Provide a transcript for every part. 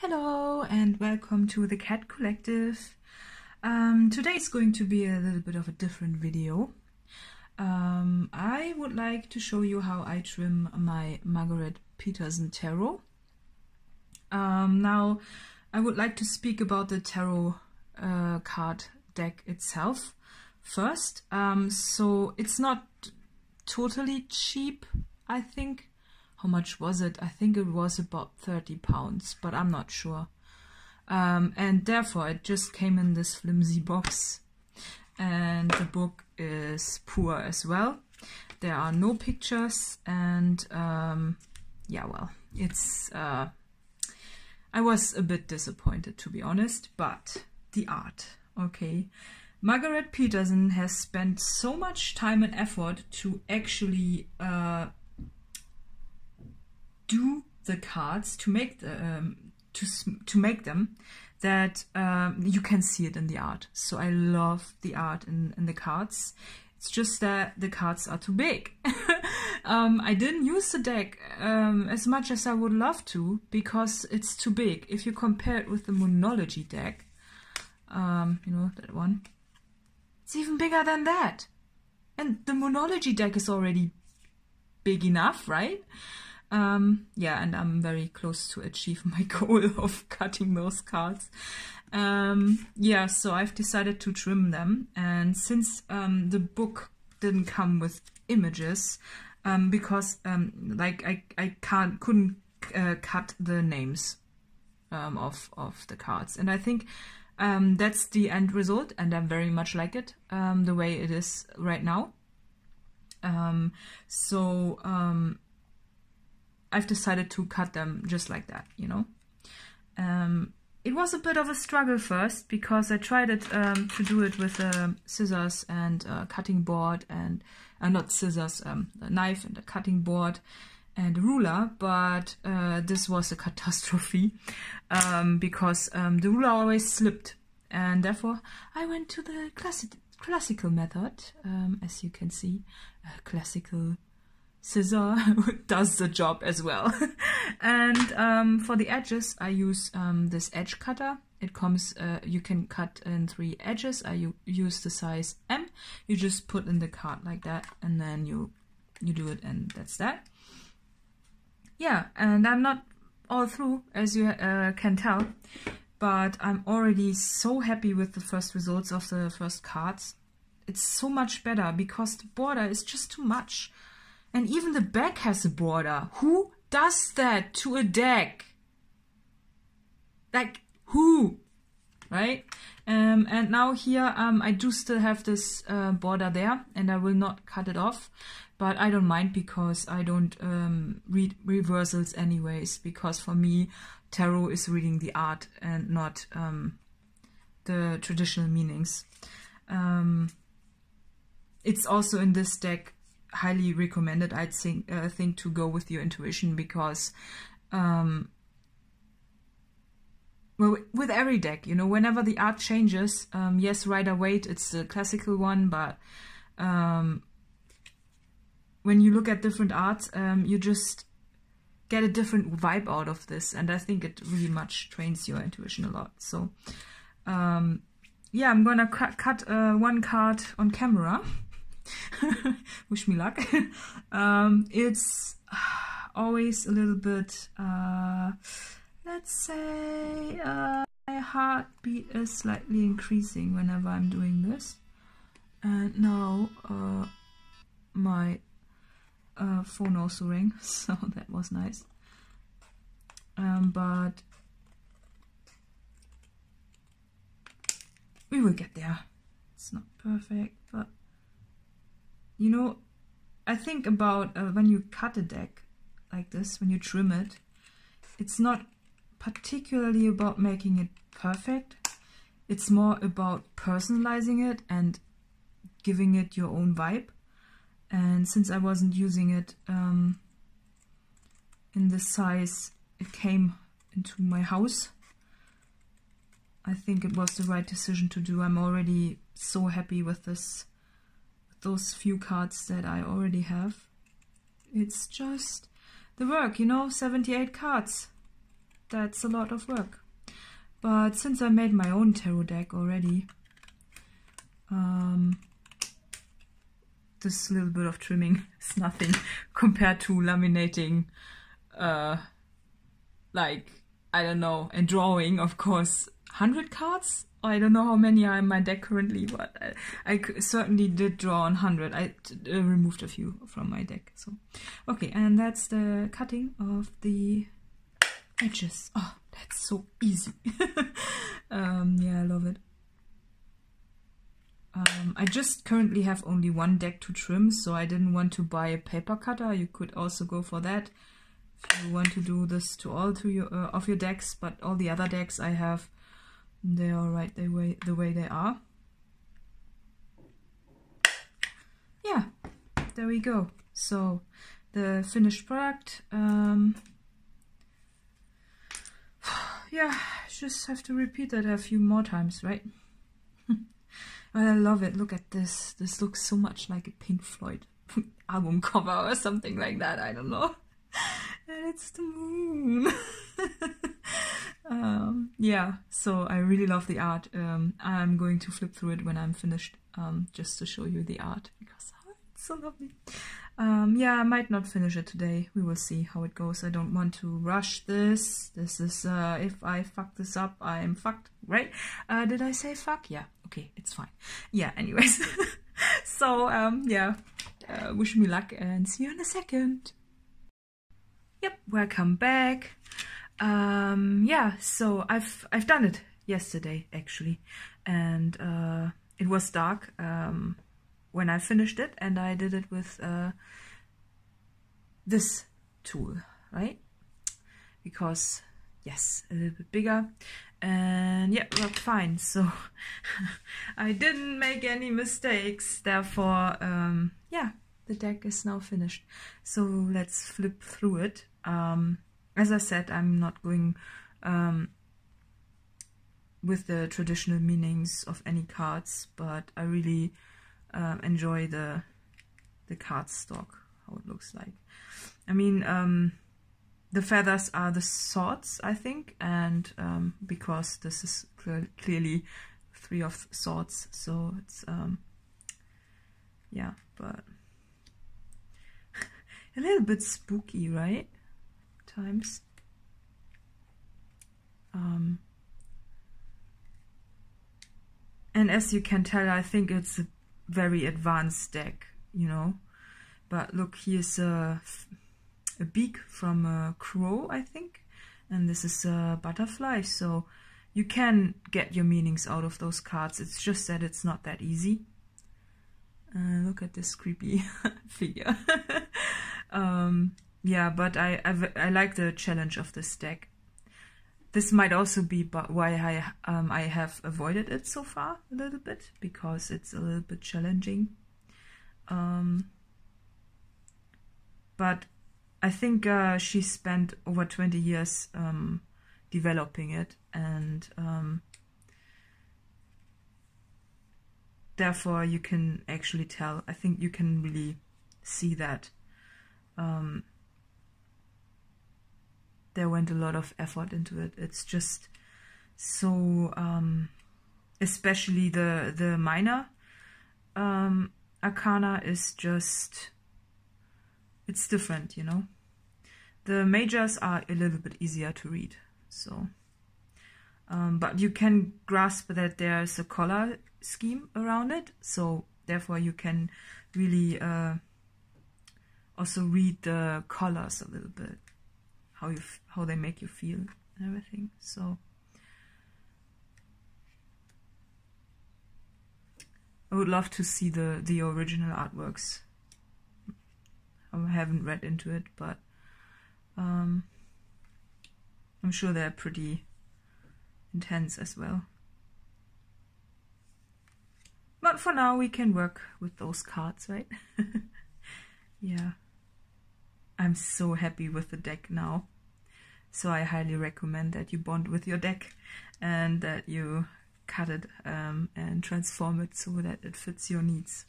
Hello and welcome to the Cat Collective. Um, today is going to be a little bit of a different video. Um, I would like to show you how I trim my Margaret Petersen tarot. Um, now, I would like to speak about the tarot uh, card deck itself first. Um, so it's not totally cheap, I think how much was it? I think it was about 30 pounds, but I'm not sure. Um, and therefore, it just came in this flimsy box. And the book is poor as well. There are no pictures, and um, yeah, well, it's. Uh, I was a bit disappointed to be honest, but the art, okay. Margaret Petersen has spent so much time and effort to actually uh, do the cards to make the um, to to make them that um, you can see it in the art. So I love the art in, in the cards. It's just that the cards are too big. um, I didn't use the deck um, as much as I would love to because it's too big. If you compare it with the Moonology deck, um, you know, that one, it's even bigger than that. And the Moonology deck is already big enough, right? Um, yeah, and I'm very close to achieve my goal of cutting those cards. Um, yeah, so I've decided to trim them. And since um, the book didn't come with images, um, because um, like I, I can't couldn't uh, cut the names um, of of the cards, and I think um, that's the end result, and I very much like it um, the way it is right now. Um, so um, I've decided to cut them just like that, you know. Um, it was a bit of a struggle first because I tried it um, to do it with uh, scissors and a cutting board and uh, not scissors, um, a knife and a cutting board and a ruler, but uh, this was a catastrophe um, because um, the ruler always slipped and therefore I went to the classic classical method, um, as you can see, classical scissor does the job as well. and um, for the edges, I use um, this edge cutter. It comes, uh, you can cut in three edges. I use the size M. You just put in the card like that, and then you you do it, and that's that. Yeah, and I'm not all through, as you uh, can tell, but I'm already so happy with the first results of the first cards. It's so much better because the border is just too much. And even the back has a border. Who does that to a deck? Like, who? Right? Um, and now here, um, I do still have this uh, border there, and I will not cut it off. But I don't mind because I don't um, read reversals anyways, because for me, tarot is reading the art and not um, the traditional meanings. Um, it's also in this deck highly recommended. I'd think uh, think to go with your intuition because, um, well, with every deck, you know, whenever the art changes, um, yes, Rider Waite, it's the classical one, but um, when you look at different arts, um, you just get a different vibe out of this, and I think it really much trains your intuition a lot. So, um, yeah, I'm gonna cut, cut uh, one card on camera. wish me luck. um, it's always a little bit, uh, let's say, uh, my heartbeat is slightly increasing whenever I'm doing this. And now uh, my uh, phone also rang, so that was nice. Um, but we will get there. It's not perfect, but you know, I think about uh, when you cut a deck like this, when you trim it, it's not particularly about making it perfect. It's more about personalizing it and giving it your own vibe. And since I wasn't using it um, in this size, it came into my house. I think it was the right decision to do. I'm already so happy with this those few cards that I already have. It's just the work, you know, 78 cards. that's a lot of work. But since I made my own tarot deck already, um, this little bit of trimming is nothing compared to laminating, uh, like, I don't know, and drawing, of course, 100 cards? I don't know how many are in my deck currently, but I, I certainly did draw on 100. I uh, removed a few from my deck. So, Okay, and that's the cutting of the edges. Oh, that's so easy. um, yeah, I love it. Um, I just currently have only one deck to trim, so I didn't want to buy a paper cutter. You could also go for that if you want to do this to all to your, uh, of your decks, but all the other decks I have, they are right the way, the way they are. Yeah, there we go. So, the finished product. Um, yeah, just have to repeat that a few more times, right? I love it. Look at this. This looks so much like a Pink Floyd album cover or something like that. I don't know. And it's the moon. Um, yeah, so I really love the art. Um, I'm going to flip through it when I'm finished um, just to show you the art because oh, it's so lovely. Um, yeah, I might not finish it today. We will see how it goes. I don't want to rush this. This is, uh, if I fuck this up, I am fucked, right? Uh, did I say fuck? Yeah, okay, it's fine. Yeah, anyways. so, um, yeah, uh, wish me luck and see you in a second. Yep, welcome back. Um, yeah, so I've, I've done it yesterday, actually. And, uh, it was dark. Um, when I finished it and I did it with uh, this tool, right? Because, yes, a little bit bigger and yeah, worked fine. So I didn't make any mistakes. Therefore, um, yeah, the deck is now finished. So let's flip through it. Um, as I said, I'm not going um, with the traditional meanings of any cards, but I really um, enjoy the the card stock, how it looks like. I mean, um, the feathers are the swords, I think, and um, because this is clear clearly three of swords, so it's, um, yeah, but a little bit spooky, right? Times. Um, and as you can tell, I think it's a very advanced deck, you know. But look, here's a, a beak from a crow, I think. And this is a butterfly, so you can get your meanings out of those cards. It's just that it's not that easy. Uh, look at this creepy figure. um, yeah, but I, I, I like the challenge of this deck. This might also be why I, um, I have avoided it so far a little bit, because it's a little bit challenging. Um, but I think uh, she spent over 20 years um, developing it, and um, therefore you can actually tell. I think you can really see that um, there went a lot of effort into it. It's just so, um, especially the the minor um, arcana is just it's different, you know. The majors are a little bit easier to read, so. Um, but you can grasp that there's a color scheme around it, so therefore you can really uh, also read the colors a little bit how you how they make you feel and everything. So I would love to see the the original artworks. I haven't read into it, but um, I'm sure they're pretty intense as well. But for now, we can work with those cards, right? yeah. I'm so happy with the deck now. So I highly recommend that you bond with your deck and that you cut it um, and transform it so that it fits your needs.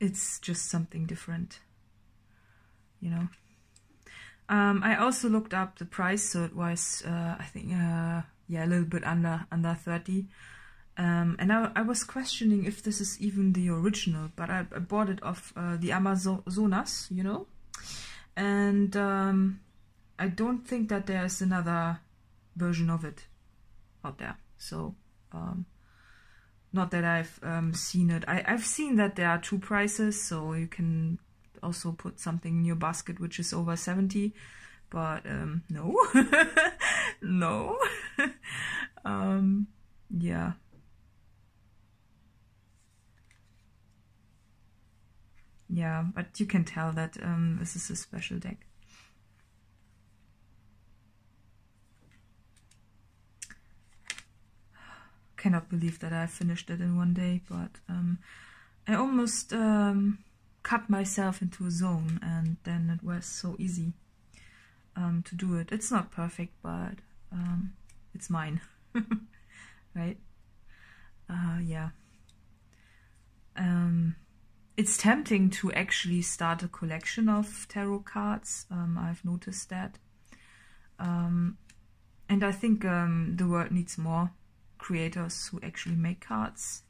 It's just something different, you know. Um, I also looked up the price, so it was uh, I think uh, yeah a little bit under under thirty. Um, and I, I was questioning if this is even the original, but I, I bought it off uh, the Amazonas, you know, and um, I don't think that there's another version of it out there. So, um, not that I've um, seen it. I, I've seen that there are two prices, so you can also put something in your basket which is over 70, but um, no, no. um, yeah. Yeah, but you can tell that um, this is a special deck. Cannot believe that I finished it in one day, but um, I almost um, cut myself into a zone and then it was so easy um, to do it. It's not perfect, but um, it's mine, right? Uh, yeah. Um, it's tempting to actually start a collection of tarot cards. Um, I've noticed that. Um, and I think um, the world needs more creators who actually make cards.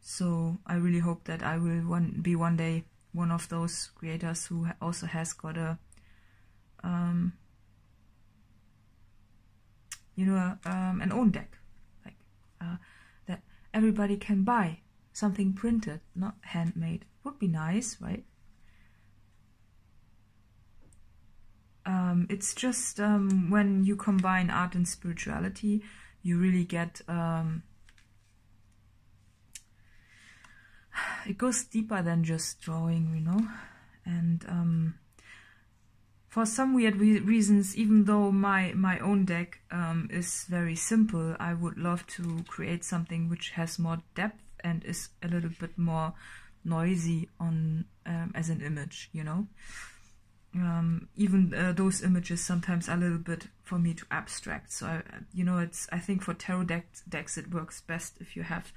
So I really hope that I will one, be one day one of those creators who also has got a, um, you know, um, an own deck, like uh, that everybody can buy something printed, not handmade. Would be nice, right? Um, it's just um, when you combine art and spirituality, you really get um, it goes deeper than just drawing, you know. And um, for some weird re reasons, even though my my own deck um, is very simple, I would love to create something which has more depth and is a little bit more noisy on um, as an image, you know. Um, even uh, those images sometimes are a little bit for me to abstract. So I, you know, it's I think for tarot decks, decks it works best if you have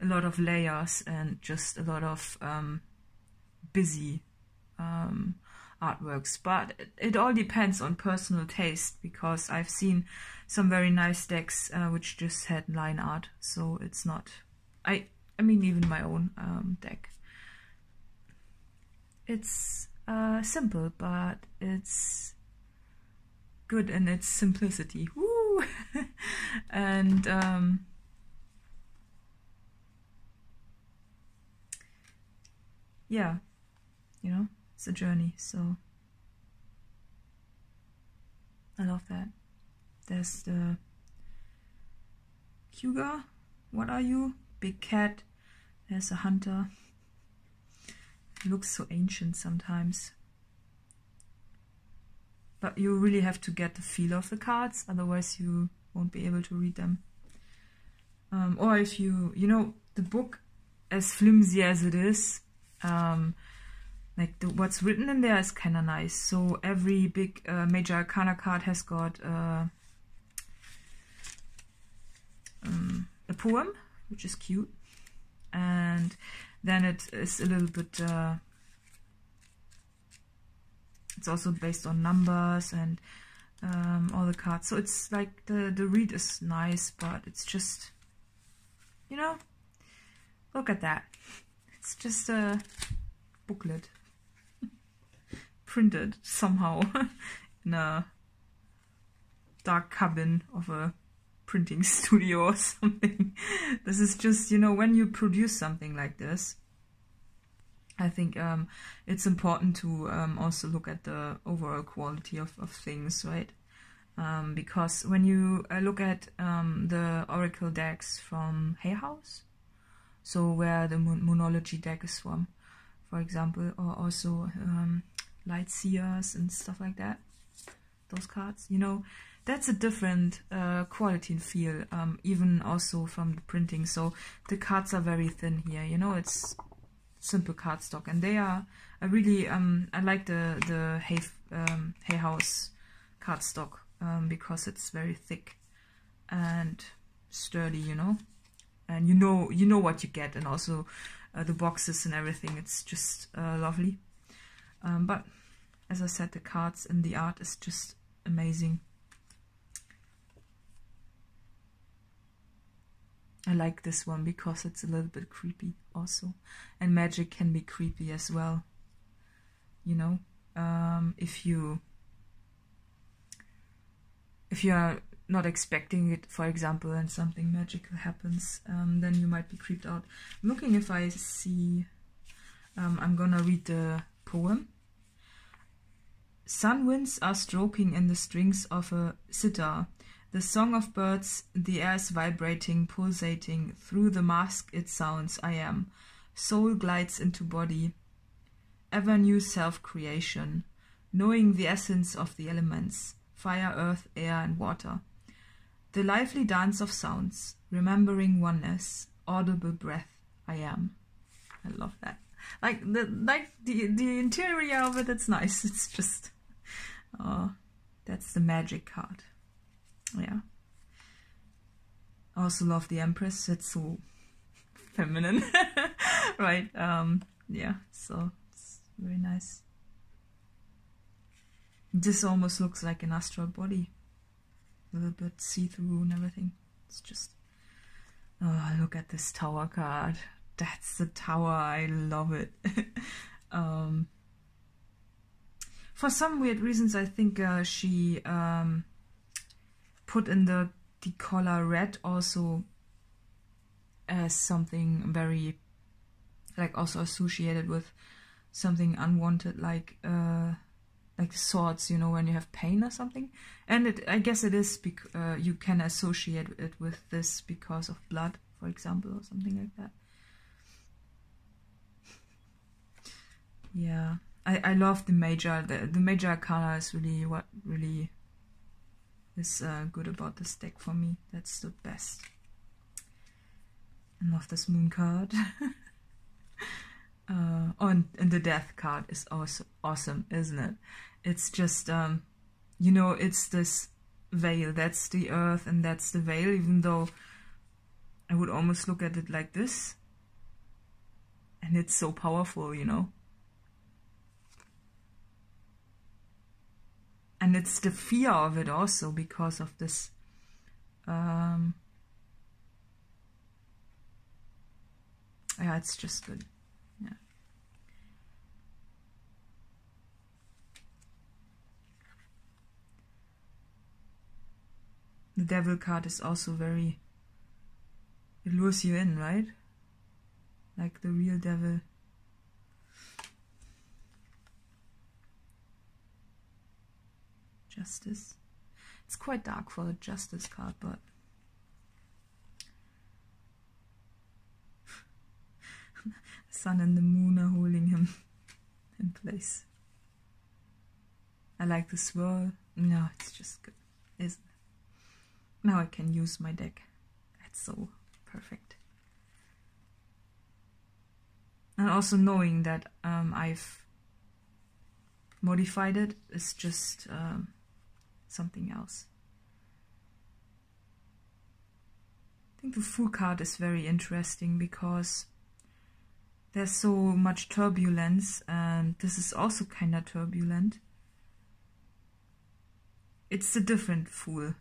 a lot of layers and just a lot of um, busy um, artworks. But it, it, all depends on personal taste because I've seen some very nice decks uh, which just had line art. So it's not, I, I mean even my own um, deck. It's uh, simple, but it's good in its simplicity. Woo! and um, yeah, you know, it's a journey. So I love that. There's the Cougar. What are you? Big cat. There's a hunter. It looks so ancient sometimes. But you really have to get the feel of the cards, otherwise you won't be able to read them. Um, or if you, you know, the book, as flimsy as it is, um, like the, what's written in there is kind of nice. So every big uh, major arcana card has got uh, um, a poem, which is cute, and then it is a little bit. Uh, it's also based on numbers and um, all the cards. So it's like the the read is nice, but it's just, you know, look at that. It's just a booklet printed somehow in a dark cabin of a printing studio or something. this is just, you know, when you produce something like this, I think um, it's important to um, also look at the overall quality of, of things, right? Um, because when you uh, look at um, the Oracle decks from Hay House, so where the Moonology deck is from, for example, or also um, Light Seers and stuff like that. Those cards, you know, that's a different uh, quality and feel, um, even also from the printing. So the cards are very thin here, you know, it's simple cardstock, and they are. I really um I like the the Hay um, Hay House cardstock um, because it's very thick and sturdy, you know and you know you know what you get and also uh, the boxes and everything it's just uh, lovely um, but as I said, the cards and the art is just amazing. I like this one because it's a little bit creepy also. And magic can be creepy as well. You know, um, if you if you are not expecting it, for example, and something magical happens, um, then you might be creeped out. I'm looking if I see. Um, I'm gonna read the poem. Sun winds are stroking in the strings of a sitar. The song of birds, the air is vibrating, pulsating. Through the mask it sounds, I am. Soul glides into body. Ever new self creation. Knowing the essence of the elements fire, earth, air, and water. The lively dance of sounds, remembering oneness, audible breath, I am. I love that. Like the like the the interior of it, it's nice. It's just oh, that's the magic card. Yeah. I also love the Empress, it's so feminine. right. Um yeah, so it's very nice. This almost looks like an astral body a little bit see-through and everything. It's just, oh, look at this tower card. That's the tower. I love it. um, for some weird reasons, I think uh, she um, put in the the color red also as something very like also associated with something unwanted like uh like swords, you know, when you have pain or something. And it, I guess it is bec- uh, you can associate it with this because of blood, for example, or something like that. yeah, I I love the major. The the major arcana is really what really is uh, good about this deck for me. That's the best. I love this moon card. Uh, oh, and, and, the death card is also awesome, isn't it? It's just, um, you know, it's this veil. That's the earth and that's the veil, even though I would almost look at it like this. And it's so powerful, you know. And it's the fear of it also because of this um, yeah, it's just good. yeah The devil card is also very... It lures you in, right? Like the real devil. Justice. It's quite dark for the justice card, but... the sun and the moon are holding him in place. I like the swirl. No, it's just good, isn't it? Now I can use my deck. That's so perfect. And also knowing that um, I've modified it, it is just um, something else. I think the Fool card is very interesting because there's so much turbulence and this is also kind of turbulent. It's a different Fool.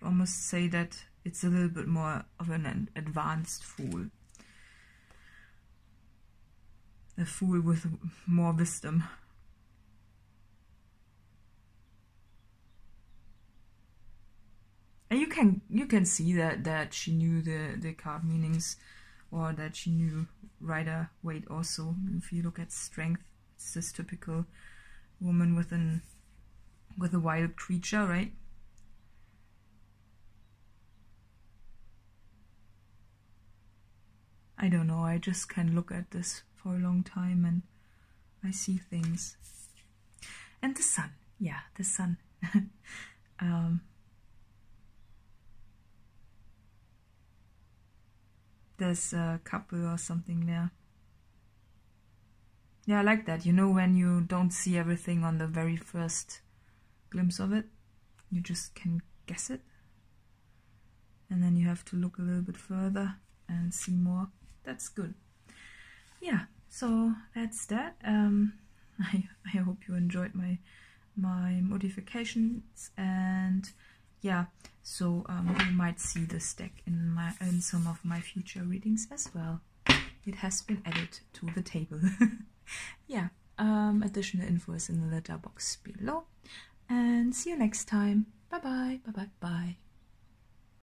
I'd almost say that it's a little bit more of an advanced fool. A fool with more wisdom. And you can you can see that that she knew the the card meanings, or that she knew Rider Waite also. If you look at strength, it's this typical woman with an with a wild creature, right? I don't know, I just can look at this for a long time and I see things. And the sun, yeah, the sun. um, there's a couple or something there. Yeah, I like that. You know, when you don't see everything on the very first glimpse of it, you just can guess it. And then you have to look a little bit further and see more that's good. Yeah, so that's that. Um, I I hope you enjoyed my my modifications and yeah so um, you might see this deck in my in some of my future readings as well. It has been added to the table. Yeah um, additional info is in the letter box below. And see you next time. Bye bye bye bye bye